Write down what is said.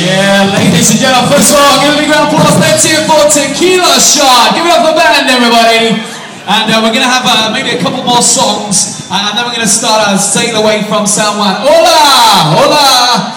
Yeah, ladies and gentlemen, first of all, give a big round of applause. Let's hear for Tequila Shot. Give it up for the band, everybody. And uh, we're going to have uh, maybe a couple more songs, and then we're going to start uh, our Sail Away from San Juan. Hola! Hola!